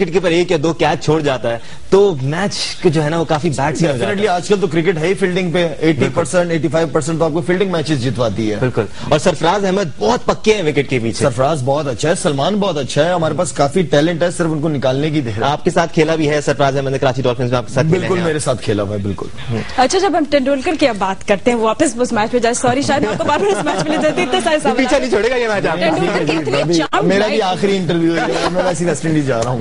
Wicket keeper एक या दो कैच छोड़ जाता है तो मैच जो है ना वो काफ़ी बैड सी डेफिनेटली आजकल तो क्रिकेट है ही फील्डिंग पे। 80 परसेंट एटी परसेंट तो आपको फील्डिंग मैचेस जितवाती है। बिल्कुल। और सरफराज अहमद बहुत पक्के हैं विकेट के पीछे। सरफराज बहुत अच्छा है सलमान बहुत अच्छा है हमारे पास काफ़ी टैलेंट है सिर्फ़ उनको निकालने की देर आपके साथ खेला भी है सरफराज अहमद ने कराची डॉल्फिन्स में आपके साथ बिल्कुल मेरे साथ खेला हुआ है बिल्कुल। अच्छा जब हम तेंदुलकर की अब बात करते हैं वापस उस मैच में जाए। सॉरी शायद आपको बार बार इस मैच में ले जाती इतने सारे पीछे नहीं छोड़ेगा ये मैच की मेरा भी आखिरी इंटरव्यू है मैं वैसे वेस्ट इंडीज जा रहा हूँ।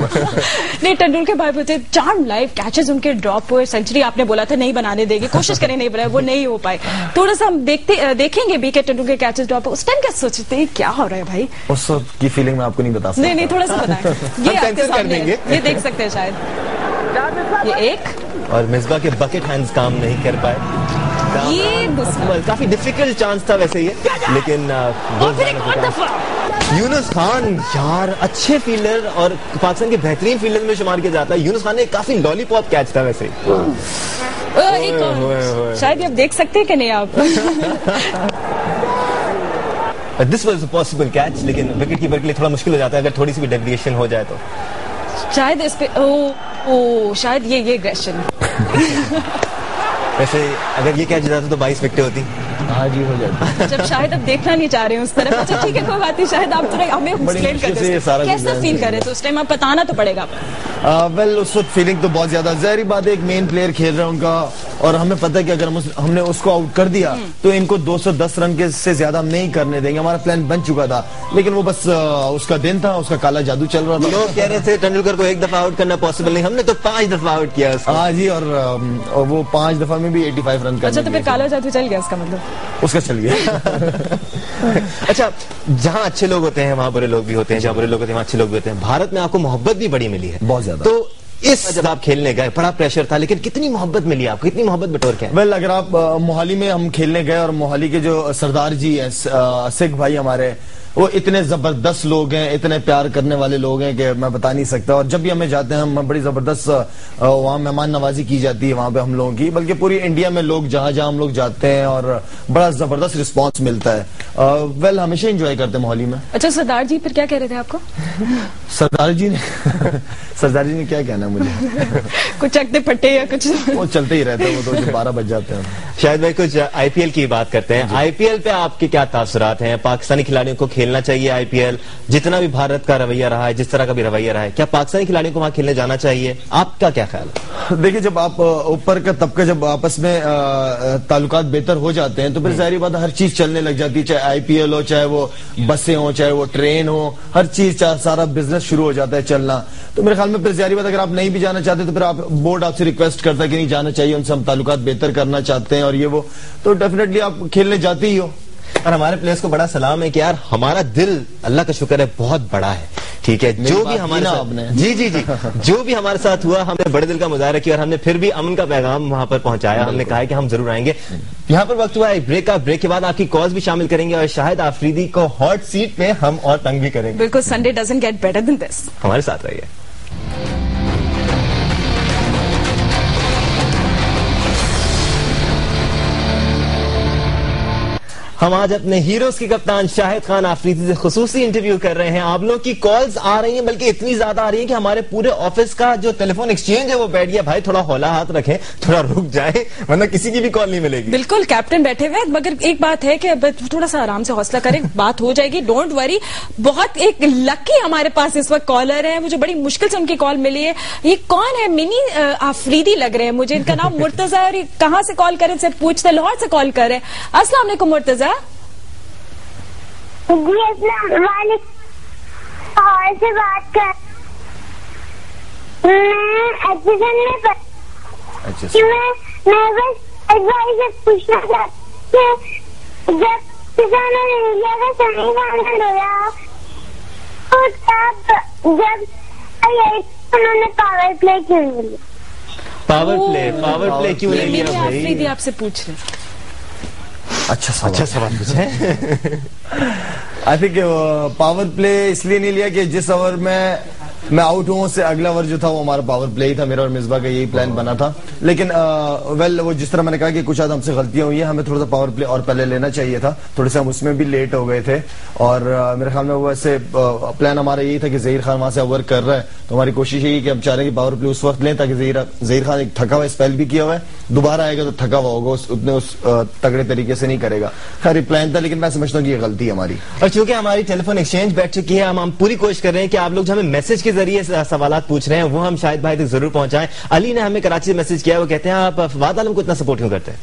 नहीं तेंदुलकर भाई बोलते चार्म लाइव कैचेस उनके ड्रॉप हुए सेंचुरी आपने बोला था नहीं बनाने देंगे कोशिश करें नहीं बनाए वो नहीं हो पाए. थोड़ा सा हम देखते देखेंगे भी कि तेंदुलकर कैचेस ड्रॉप उस टाइम क्या सोचते हैं क्या हो रहा है भाई? उस की फीलिंग मैं आपको नहीं बता सकता। नहीं नहीं थोड़ा सा बताएँ ये ये देख सकते हैं शायद। ये एक। और मिसबा के बकेट हैंड्स काम नहीं कर पाए। ये काफ़ी डिफ़िकल्ट चांस था वैसे ये। लेकिन और फिर एक और दफ़ा। यूनुस खान यार अच्छे फील्डर और पाकिस्तान के बेहतरीन फील्डर में शुमार किया जाता है। यूनुस खान ने काफ़ी लॉलीपॉप कैच था वैसे। और शायद आप देख सकते हैं कि नहीं आप? दिस वाज पॉसिबल कैच लेकिन विकेट कीपर के लिए थोड़ा मुश्किल हो जाता है अगर थोड़ी सी भी डेविएशन हो जाए तो। शायद इस पे ओ ओ शायद ये ये ग्रेशन वैसे अगर ये कैच जाता तो 22 विकेट होती। हाँ जी हो जाता जब शायद अब देखना नहीं चाह रहे हैं उस तरफ़ अच्छा ठीक है कोई बात नहीं शायद आप थोड़ा हमें एक्सप्लेन कर दे कैसा फील कर रहे थे उस टाइम आप बताना तो पड़ेगा वेल उस वक्त फीलिंग तो बहुत ज़्यादा। जहरी बात है एक मेन प्लेयर खेल रहे है उनका और हमें पता है कि अगर हम हमने उसको आउट कर दिया तो इनको 210 रन के से ज़्यादा हम नहीं करने देंगे। हमारा प्लान बन चुका था लेकिन वो बस उसका दिन था उसका काला जादू चल रहा था। लोग कह रहे थे तेंदुलकर को एक दफ़ा आउट करना पॉसिबल नहीं हमने तो पाँच दफ़ा आउट किया हाँ जी और, और वो पाँच दफ़ा में भी 85 रन अच्छा तो फिर काला जादू चल गया उसका मतलब। उसका चल गया अच्छा जहाँ अच्छे लोग होते हैं वहाँ बुरे लोग भी होते हैं जहाँ बुरे लोग होते हैं वहाँ अच्छे लोग भी होते हैं। भारत में आपको मोहब्बत भी बड़ी मिली है। बहुत ज़्यादा। तो इस जब आप खेलने गए बड़ा प्रेशर था लेकिन कितनी मोहब्बत मिली आपको? कितनी मोहब्बत बटोर के। वेल अगर आप मोहाली में हम खेलने गए और मोहाली के जो सरदार जी हैं सिख भाई हमारे वो इतने ज़बरदस्त लोग हैं इतने प्यार करने वाले लोग हैं कि मैं बता नहीं सकता। और जब भी हमें जाते हैं हम बड़ी ज़बरदस्त वहाँ मेहमान नवाजी की जाती है वहाँ पे हम लोगों की। बल्कि पूरी इंडिया में लोग जहाँ जहाँ हम लोग जाते हैं और बड़ा ज़बरदस्त रिस्पॉन्स मिलता है। वेल हमेशा इंजॉय करते हैं मोहाली में। अच्छा सरदार जी फिर क्या कह रहे थे आपको? सरदार जी ने सरदार जी ने क्या कहना है मुझे? कुछ चकते पट्टे या कुछ? वो चलते ही रहते हैं वो तो बारह बज जाते हैं। शायद भाई कुछ आईपीएल की बात करते हैं। आईपीएल पे आपके क्या तासुरात हैं? पाकिस्तानी खिलाड़ियों को खेलना चाहिए आईपीएल जितना भी भारत का रवैया रहा है जिस तरह का भी रवैया रहा है क्या पाकिस्तानी खिलाड़ियों को वहाँ खेलने जाना चाहिए? आपका क्या ख्याल? है देखिए जब आप ऊपर का तबका जब आपस में ताल्लुकात बेहतर हो जाते हैं तो फिर ज़ाहिर बात हर चीज़ चलने लग जाती है चाहे आईपीएल हो चाहे वो बसें हो चाहे वो ट्रेन हो हर चीज़ सारा बिज़नेस शुरू हो जाता है चलना। तो मेरे ख्याल में फिर ज़ाहिर बात अगर आप नहीं भी जाना चाहते तो फिर आप बोर्ड आपसे रिक्वेस्ट करता है कि नहीं जाना चाहिए उनसे हम ताल्लुकात बेहतर करना चाहते हैं और ये वो। तो डेफिनेटली आप खेलने जाते ही हो। और हमारे प्लेयर्स को बड़ा सलाम है कि यार हमारा दिल अल्लाह का शुक्र है बहुत बड़ा है। ठीक है? जो भी हमारे साथ जी जी जी। जो भी हमारे साथ हुआ हमने बड़े दिल का मुजाहरा किया और हमने फिर भी अमन का पैगाम वहाँ पर पहुँचाया। हमने कहा कि हम ज़रूर आएँगे। यहाँ पर वक्त हुआ है ब्रेक का। ब्रेक के बाद आपकी कॉल्स भी शामिल करेंगे और शायद आफरीदी को हॉट सीट पे हम और तंग भी करेंगे। बिल्कुल Sunday doesn't get better than this हमारे साथ रहिए। हम आज अपने हीरोज के कप्तान शाहिद खान आफरीदी से खसूसी इंटरव्यू कर रहे हैं। आप लोग की कॉल्स आ रही हैं बल्कि इतनी ज़्यादा आ रही है कि हमारे पूरे ऑफ़िस का जो टेलीफोन एक्सचेंज है वो बैठ गया। भाई थोड़ा हौला हाथ रखें थोड़ा रुक जाए वरना किसी की भी कॉल नहीं मिलेगी। बिल्कुल कैप्टन बैठे हुए हैं। मगर एक बात है कि थोड़ा सा आराम से हौसला करें बात हो जाएगी डोंट वरी बहुत एक लकी हमारे पास इस वक्त कॉलर है। मुझे बड़ी मुश्किल से उनकी कॉल मिली है। ये कौन है? मिनी आफरीदी लग रहे हैं मुझे। इनका नाम मुर्तजा है और ये कहाँ से कॉल करें? पूछते लाहौर से कॉल कर। वालेकुम मुर्तजा। जी वालेकुम और से बात कर। मैं में पढ़ अच्छा कि मैं मैं बस एडवाइस पूछना चाहती हूँ। जब किसानों ने इंडिया का सेमीफाइनल होया तो तब जब उन्होंने पावर प्ले क्यों नहीं लिया पावर प्ले पावर प्ले क्यों नहीं लिया भाई? आपसे पूछ रहे अच्छा सवाल। अच्छा सवाल पूछे। आई थिंक पावर प्ले इसलिए नहीं लिया कि जिस ओवर में मैं आउट हूँ उससे अगला ओवर जो था वो हमारा पावर प्ले ही था मेरा और मिसबा का यही प्लान बना था। लेकिन वेल वो जिस तरह मैंने कहा कि कुछ आज हमसे गलतियाँ हुई है हमें थोड़ा सा पावर प्ले और पहले लेना चाहिए था। थोड़े से हम उसमें भी लेट हो गए थे। और आ, मेरे ख्याल में वो ऐसे प्लान हमारा यही था कि जहीर खान वहाँ से वर्क कर रहा है। तो हमारी कोशिश यही कि हम चाह रहे हैं कि पावर प्ले उस वक्त लें ताकि जहीर खान एक थका हुआ स्पेल भी किया हुआ है। दोबारा आएगा तो थका हुआ होगा उतने उस तगड़े तरीके से नहीं करेगा। खैर प्लान था लेकिन मैं समझता हूँ कि ये गलती हमारी। और चूँकि हमारी टेलीफोन एक्सचेंज बैठ चुकी है हम पूरी कोशिश कर रहे हैं कि आप लोग हमें मैसेज के ज़रिए सवाल पूछ रहे हैं वो हम शायद भाई तक ज़रूर पहुंचाएँ। अली ने हमें कराची से मैसेज किया वो कहते हैं आप फवाद आलम को इतना सपोर्ट क्यों करते हैं?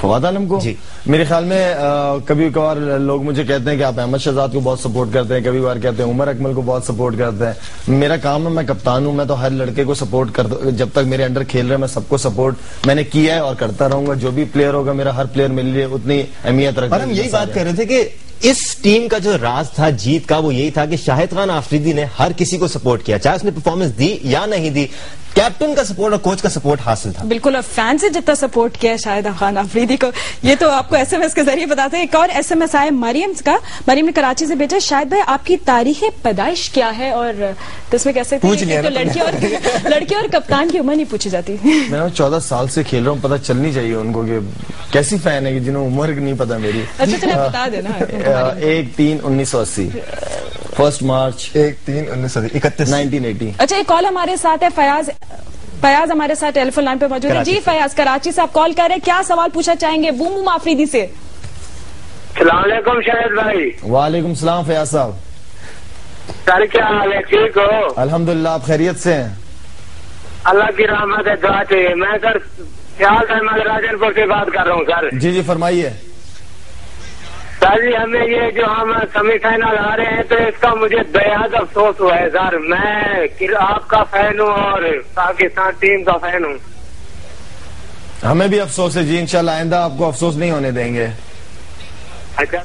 फवाद आलम को? जी। मेरे ख्याल में आ, कभी कभार लोग मुझे कहते हैं कि आप अहमद शहजाद को बहुत सपोर्ट करते हैं कभी बार कहते हैं उमर अकमल को बहुत सपोर्ट करते हैं। मेरा काम है मैं कप्तान हूँ मैं तो हर लड़के को सपोर्ट कर जब तक मेरे अंडर खेल रहे मैं सबको सपोर्ट मैंने किया है और करता रहूँगा। जो भी प्लेयर होगा मेरा हर प्लेयर मेरे लिए उतनी अहमियत रखता है। हम यही बात कर रहे थे कि इस टीम का जो राज था, जीत का, वो यही था कि शाहिद खान आफरीदी ने हर किसी को सपोर्ट किया। चाहे उसने परफॉर्मेंस दी या नहीं दी कैप्टन का सपोर्ट और कोच का सपोर्ट हासिल था। बिल्कुल और फ़ैन से जितना सपोर्ट किया शायद खान अफरीदी को। ये तो आपको एसएमएस के ज़रिए बताते हैं। एक और एसएमएस आया मरियम का। मरियम ने कराची से भेजा। शायद भाई आपकी तारीख पैदाइश क्या है? और तो इसमें कैसे पूछ लिया तो लड़की और लड़की और कप्तान की उम्र नहीं पूछी जाती। मैं चौदह साल से खेल रहा हूँ पता चलनी चाहिए उनको की कैसी फ़ैन है कि जिन्हें उम्र नहीं पता मेरी। अच्छा चलो बता देना। एक तीन उन्नीस सौ अस्सी। फ़र्स्ट मार्च एक तीन उन्नीस सौ इकतीस। Nineteen eighty. अच्छा एक कॉल हमारे साथ है फयाज। फयाज हमारे साथ टेलीफोन लाइन पे मौजूद है। जी फयाज कराची से आप कॉल कर रहे हैं। क्या सवाल पूछना चाहेंगे? बूम बूम आफरीदी से। सलामकुम शाहिद भाई। वालेकुम सलाम फयाज साहब। सर क्या हाल है? ठीक हो? अल्हम्दुलिल्लाह आप खैरियत से हैं? अल्लाह की रहमत है दुआ चाहिए। मैं सर ख्याल राजनपुर से बात कर रहा हूँ सर। जी जी फरमाइए। सर जी हमें ये जो हम सेमीफाइनल आ रहे हैं तो इसका मुझे बेहद अफसोस हुआ है सर। मैं आपका फ़ैन हूँ और पाकिस्तान टीम का फ़ैन हूँ। हमें भी अफसोस है जी इंशाल्लाह आइंदा आपको अफसोस नहीं होने देंगे। अच्छा।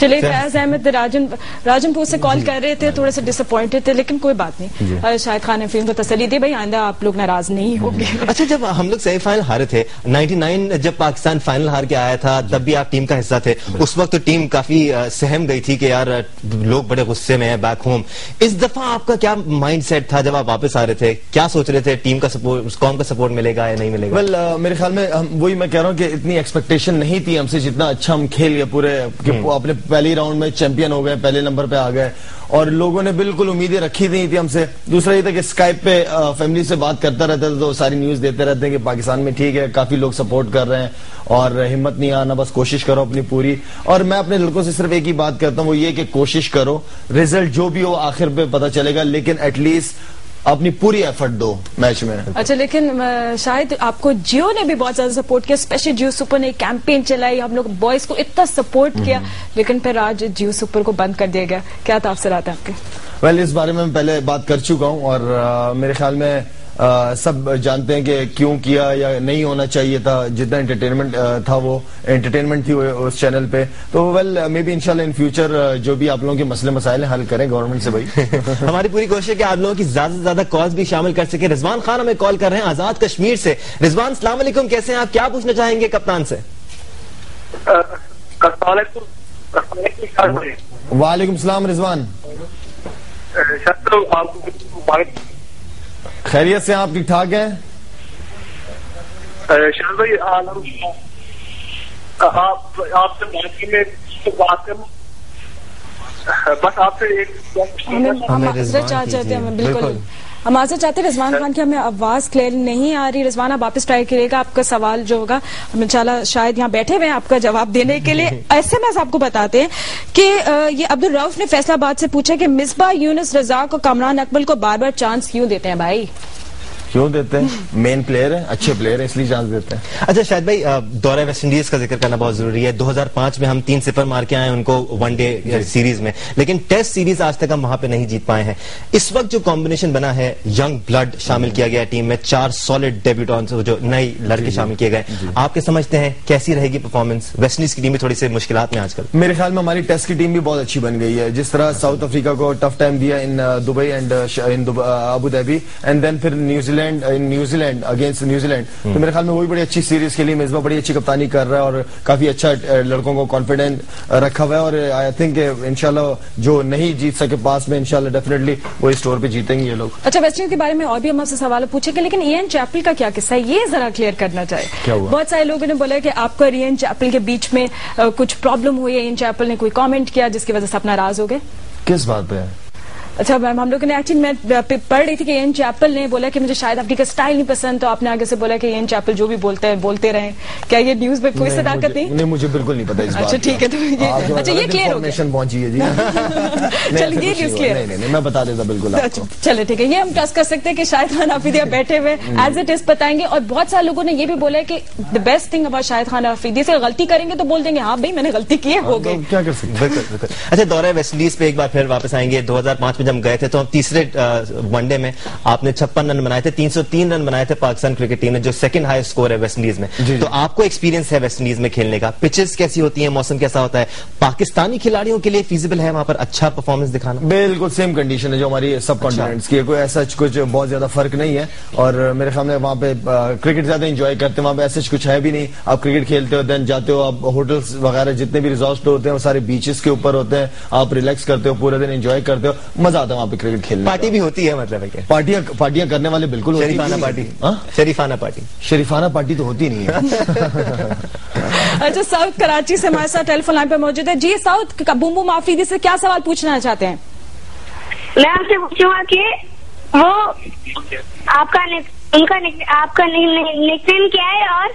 चलिए फैज अहमद राजन राजनपुर से कॉल कर रहे थे थोड़े से डिसअपॉइंटेड थे लेकिन कोई बात नहीं। शायद खान ने फ़िल्म को तसली दी भाई आंदा आप लोग नाराज़ नहीं होंगे। अच्छा जब हम लोग सेमीफाइनल हारे थे 99 जब पाकिस्तान फाइनल हार के आया था तब भी आप टीम का हिस्सा थे। उस वक्त तो टीम काफ़ी सहम गई थी कि यार लोग बड़े गुस्से में हैं बैक होम इस दफ़ा आपका क्या माइंड सेट था जब आप वापस आ रहे थे? क्या सोच रहे थे? टीम का सपोर्ट कौन का सपोर्ट मिलेगा या नहीं मिलेगा? वेल well, uh, मेरे ख्याल में वही मैं कह रहा हूँ कि इतनी एक्सपेक्टेशन नहीं थी हमसे जितना अच्छा हम खेल गए पूरे हम्म। अपने पहले राउंड में चैंपियन हो गए, पहले नंबर पे आ गए। और लोगों ने बिल्कुल उम्मीदें रखी नहीं थी हमसे। दूसरा ये था कि स्काइप पे फैमिली से बात करता रहता था तो सारी न्यूज़ देते रहते हैं कि पाकिस्तान में ठीक है, काफ़ी लोग सपोर्ट कर रहे हैं और हिम्मत नहीं आना बस कोशिश करो अपनी पूरी। और मैं अपने लड़कों से सिर्फ़ एक ही बात करता हूँ, वो ये कि कोशिश करो रिज़ल्ट जो भी हो आखिर पे पता चलेगा, लेकिन एटलीस्ट अपनी पूरी एफर्ट दो मैच में। अच्छा लेकिन शायद आपको जियो ने भी बहुत ज़्यादा सपोर्ट किया स्पेशली जियो सुपर ने कैंपेन चलाई हम लोग बॉयज़ को इतना सपोर्ट किया हम्म। लेकिन फिर आज जियो सुपर को बंद कर दिया गया। क्या ताफसर आता है आपके? वेल well, इस बारे में पहले बात कर चुका हूँ और आ, मेरे ख्याल में आ, सब जानते हैं कि क्यों किया या नहीं होना चाहिए था जितना एंटरटेनमेंट था वो एंटरटेनमेंट थी उस चैनल पे। तो वेल मे बी इंशाल्लाह इन फ्यूचर जो भी आप लोगों के मसले मसाइल हल करें गवर्नमेंट से भाई। हमारी पूरी कोशिश है कि आप लोगों की ज़्यादा से ज़्यादा कॉल भी शामिल कर सके। रिजवान खान हमें कॉल कर रहे हैं आज़ाद कश्मीर से। रिजवान सलाम कैसे हैं आप? क्या पूछना चाहेंगे कप्तान से? वालेकुम। सलाम रिजवान। खैरियत से आप ठीक ठाक है शाह भाई आप आपसे बात तो बात कर बस आपसे एक हमें चाहते हैं बिल्कुल। हम आज चाहते हैं रिजवान खान की हमें आवाज़ क्लियर नहीं आ रही। रिजवान आप वापस ट्राई करिएगा आपका सवाल जो होगा हम इंशाल्लाह शायद यहाँ बैठे हुए हैं आपका जवाब देने के लिए। ऐसे में आपको बताते हैं कि ये अब्दुल रऊफ ने फैसलाबाद से पूछा कि मिसबा यूनिस रजाक और कमरान अकबल को बार बार चांस क्यों देते हैं भाई? क्यों देते हैं? मेन प्लेयर है अच्छे प्लेयर है इसलिए चांस देते हैं। अच्छा शायद भाई दौरा वेस्ट इंडीज का ज़िक्र करना बहुत ज़रूरी है। 2005 में हम तीन सिफर मार के आए उनको वन डे सीरीज़ में। लेकिन टेस्ट सीरीज़ आज तक हम वहाँ पे नहीं जीत पाए हैं। इस वक्त जो कॉम्बिनेशन बना है यंग ब्लड शामिल किया गया टीम में। चार सॉलिड डेब्यूटॉन्स जो नई लड़के शामिल किए गए। आपके समझते हैं कैसी रहेगी परफॉर्मेंस वेस्ट इंडीज की टीम भी थोड़ी सी मुश्किल में आजकल। मेरे ख्याल में हमारी टेस्ट की टीम भी बहुत अच्छी बन गई है। जिस तरह साउथ अफ्रीका को टफ टाइम दिया in Dubai and in Abu Dhabi and then फिर New Zealand New Zealand in New Zealand against New Zealand तो मेरे ख्याल में वो भी बड़ी अच्छी सीरीज़ खेली मिसबा बड़ी अच्छी कप्तानी कर रहा है और काफ़ी अच्छा लड़कों को कॉन्फिडेंट रखा हुआ है और आई थिंक इंशाल्लाह जो नहीं जीत सके पास में इंशाल्लाह डेफिनेटली वो इस टूर पे जीतेंगे ये लोग। अच्छा वेस्ट इंडीज के बारे में और भी हम आपसे सवाल पूछेंगे लेकिन इयन चैपल का क्या किस्सा है? ये जरा क्लियर करना चाहिए बहुत सारे लोगों ने बोला कि आपको इयन चैपल के बीच में कुछ प्रॉब्लम हुई है। इयन चैपल ने कोई कमेंट किया जिसकी वजह से आप नाराज़ हो गए? किस बात पे? है अच्छा मैम हम लोगों ने एक्चुअली मैं पढ़ रही थी कि एन चैपल ने बोला कि मुझे शायद आपकी का स्टाइल नहीं पसंद तो आपने आगे से बोला कि एन चैपल जो भी बोलते हैं बोलते रहे क्या ये न्यूज़ में कोई सदाकत नहीं नहीं मुझे बिल्कुल नहीं पता इस अच्छा। ठीक है, तो ये- अच्छा, ये गलत clear हो गया। पहुँची है जी चलिए, ये हुआ। clear। नहीं नहीं मैं बता देता बिल्कुल अच्छा, आपको चले ठीक है ये हम ट्रस्ट कर सकते हैं कि शाहिद खान आफरीदी अब बैठे हुए एज इट इज़ बताएँगे और बहुत सारे लोगों ने ये भी बोला है कि the best thing about Shahid Khan Afridi से गलती करेंगे तो बोल देंगे हाँ भाई मैंने गलती की है हो तो गई क्या कर सकते हैं? अच्छा दौरे वेस्ट इंडीज पे एक बार फिर वापस आएँगे 2005 में जब हम गए थे तो हम तीसरे वनडे में आपने छप्पन रन बनाए थे 303 रन बनाए थे पाकिस्तान क्रिकेट टीम ने जो सेकंड हाई स्कोर है वेस्ट इंडीज में। जी, तो आपको एक्सपीरियंस है वेस्ट इंडीज में खेलने का। पिचेस कैसी होती है मौसम कैसा होता है? पाकिस्तानी खिलाड़ियों के लिए फिजिबल है वहाँ पर अच्छा परफॉर्मेंस दिखाना? बिल्कुल सेम कंडीशन है जो हमारी सब अच्छा। कॉन्टिनेंट्स की है। कोई ऐसा कुछ बहुत ज़्यादा फ़र्क नहीं है। और मेरे ख्याल में वहाँ पे क्रिकेट ज़्यादा इंजॉय करते हैं। वहाँ पे ऐसा कुछ है भी नहीं। आप क्रिकेट खेलते हो देन जाते हो आप होटल्स वगैरह जितने भी रिजॉर्ट होते हैं वो सारे बीचेस के ऊपर होते हैं। आप रिलैक्स करते हो पूरे दिन एंजॉय करते हो। मज़ा आता है वहाँ पे क्रिकेट खेलने पार्टी भी होती है मतलब है क्या पार्टियाँ पार्टियाँ करने वाले बिल्कुल शरीफाना पार्टी। हाँ? शरीफाना पार्टी। शरीफाना पार्टी तो होती नहीं है। अच्छा साउथ कराची से हमारे साथ टेलीफोन लाइन पे मौजूद है। जी साउथ बुम्बू बुम बुम से क्या सवाल पूछना चाहते हैं? मैं आपसे पूछूँगा कि वो आपका निक, उनका निक, आपका निकनेम क्या है और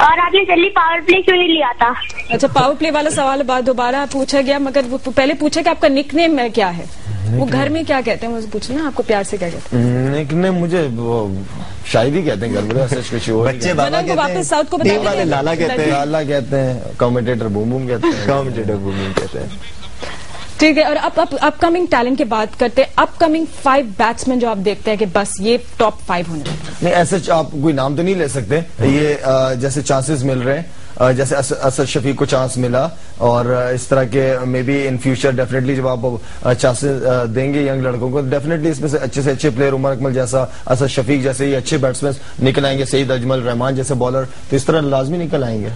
और आपने जल्दी पावर प्ले क्यों नहीं लिया था? अच्छा पावर प्ले वाला सवाल बाद दोबारा पूछा गया मगर वो पहले पूछा कि आपका निक निकनेम क्या है? वो घर में क्या कहते हैं? मुझे पूछना आपको प्यार से क्या कहते हैं? निकनेम मुझे वो शायद ही कहते हैं घर में ऐसा कुछ वो बच्चे। बाबा कहते वापस हैं। साउथ को बता। लाला कहते हैं। लाला कहते हैं कमेंटेटर बूम बूम कहते हैं। कमेंटेटर बूम कहते हैं। ठीक है और अब अब अपकमिंग टैलेंट की बात करते हैं अपकमिंग फाइव बैट्समैन जो आप देखते हैं कि बस ये टॉप फाइव होने नहीं ऐसे आप कोई नाम तो नहीं ले सकते। ये अ, जैसे चांसेस मिल रहे हैं जैसे अस, असद शफीक को चांस मिला और इस तरह के may be in future definitely जब आप चांसेस देंगे यंग लड़कों को डेफिनेटली इसमें से अच्छे से अच्छे प्लेयर उमर अकमल जैसा असद शफीक जैसे ये अच्छे बैट्समैन निकल आएँगे सईद अजमल रहमान जैसे बॉलर तो इस तरह लाजमी निकल आएँगे।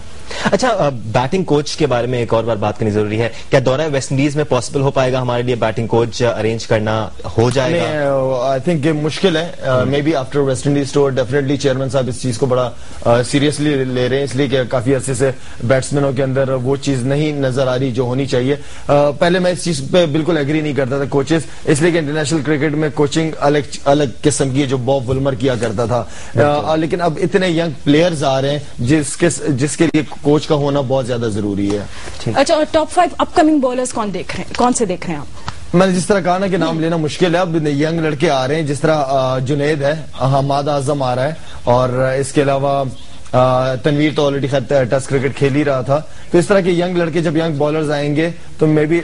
अच्छा बैटिंग कोच के बारे में एक और बार बात करनी ज़रूरी है। क्या दौरा वेस्ट इंडीज में पॉसिबल हो पाएगा हमारे लिए बैटिंग कोच अरेंज करना हो जाएगा? आई थिंक ये मुश्किल है। Maybe after West Indies tour definitely chairman साहब इस चीज़ को बड़ा सीरियसली uh, ले रहे हैं इसलिए कि काफ़ी अरसे से बैट्समैनों के अंदर वो चीज़ नहीं नज़र आ रही जो होनी चाहिए। अ, पहले मैं इस चीज़ पे बिल्कुल एग्री नहीं करता था कोचेस इसलिए कि इंटरनेशनल क्रिकेट में कोचिंग अलग अलग किस्म की है, जो बॉब वुलमर किया करता था। अ, लेकिन अब इतने यंग प्लेयर्स आ रहे हैं जिसके जिसके लिए कोच का होना बहुत ज़्यादा ज़रूरी है। अच्छा और टॉप फाइव अपकमिंग बॉलर्स कौन देख रहे हैं? कौन से देख रहे हैं आप? मैंने जिस तरह कहा ना कि नाम लेना मुश्किल है अब यंग लड़के आ रहे हैं जिस तरह जुनेद है हमाद आज़म आ रहा है और इसके अलावा तनवीर तो ऑलरेडी खैर टेस्ट क्रिकेट खेल ही रहा था। तो इस तरह के यंग लड़के जब यंग बॉलर्स आएँगे तो मे बी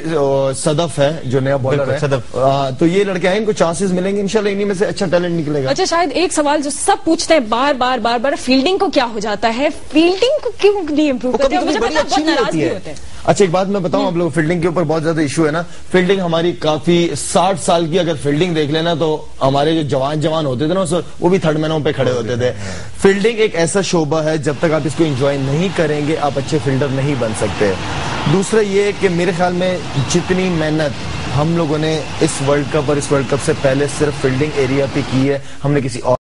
सदफ है जो नया बॉलर है। सदफ। अ, तो ये लड़के आएँगे इनको चांसेस मिलेंगे इंशाल्लाह इन्हीं में से अच्छा टैलेंट निकलेगा। अच्छा शायद एक सवाल जो सब पूछते हैं बार बार बार बार फील्डिंग को क्या हो जाता है? फील्डिंग को क्यों नहीं इम्प्रूव करते कभी-कभी मुझे पता है, बहुत नाराज़ होती भी है। होते हैं। अच्छा एक बात मैं बताऊँ आप लोग फील्डिंग के ऊपर बहुत ज़्यादा इशू है ना। फील्डिंग हमारी काफ़ी साठ साल की अगर फील्डिंग देख लेना तो हमारे जो जवान जवान होते थे ना वो भी थर्ड मैनों पे खड़े होते थे। फील्डिंग एक ऐसा शोबा है, जब तक आप इसको इंजॉय नहीं करेंगे, आप अच्छे फील्डर नहीं बन सकते। दूसरा ये कि मेरे ख्याल में जितनी मेहनत हम लोगों ने इस वर्ल्ड कप और इस वर्ल्ड कप से पहले सिर्फ़ फील्डिंग एरिया पे की है, हमने किसी और